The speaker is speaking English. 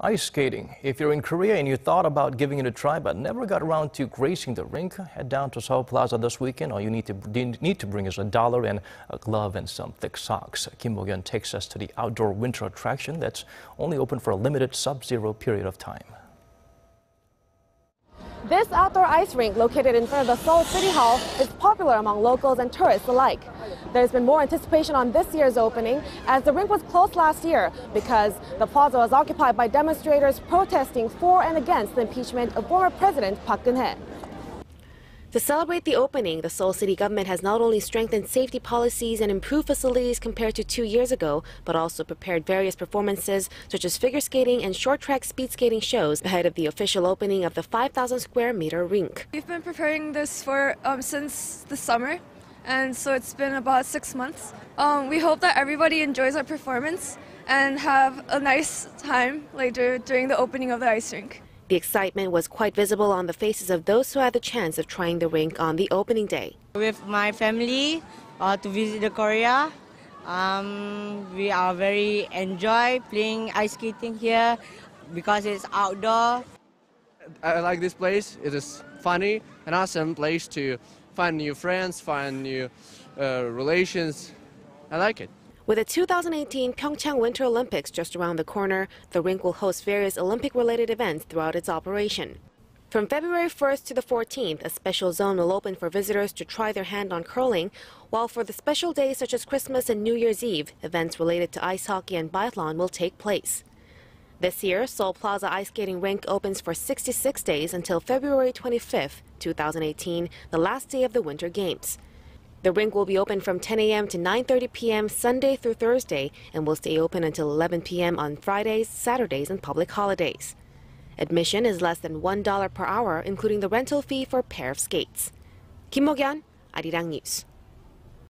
Ice skating. If you're in Korea and you thought about giving it a try but never got around to gracing the rink, head down to Seoul Plaza this weekend. All you need to need to bring is a dollar and a glove and some thick socks. Kim Mok-yeon takes us to the outdoor winter attraction that's only open for a limited sub-zero period of time. This outdoor ice rink located in front of the Seoul City Hall is popular among locals and tourists alike. There's been more anticipation on this year's opening as the rink was closed last year because the plaza was occupied by demonstrators protesting for and against the impeachment of former President Park Geun-hye. To celebrate the opening, the Seoul City government has not only strengthened safety policies and improved facilities compared to two years ago, but also prepared various performances such as figure skating and short track speed skating shows ahead of the official opening of the 5,000 square meter rink. We've been preparing this for um, since the summer, and so it's been about six months. Um, we hope that everybody enjoys our performance and have a nice time later during the opening of the ice rink. The excitement was quite visible on the faces of those who had the chance of trying the rink on the opening day. With my family uh, to visit the Korea, um, we are very enjoy playing ice skating here because it's outdoor. I like this place. It is funny and awesome place to find new friends, find new uh, relations. I like it. With the 2018 Pyeongchang Winter Olympics just around the corner, the rink will host various Olympic-related events throughout its operation. From February 1st to the 14th, a special zone will open for visitors to try their hand on curling, while for the special days such as Christmas and New Year's Eve, events related to ice hockey and biathlon will take place. This year, Seoul Plaza Ice Skating Rink opens for 66 days until February 25th, 2018, the last day of the Winter Games. The rink will be open from 10 a.m. to 9.30 p.m. Sunday through Thursday and will stay open until 11 p.m. on Fridays, Saturdays, and public holidays. Admission is less than $1 per hour, including the rental fee for a pair of skates. Kim Mok-yeon, Arirang News.